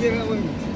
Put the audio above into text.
Мировой.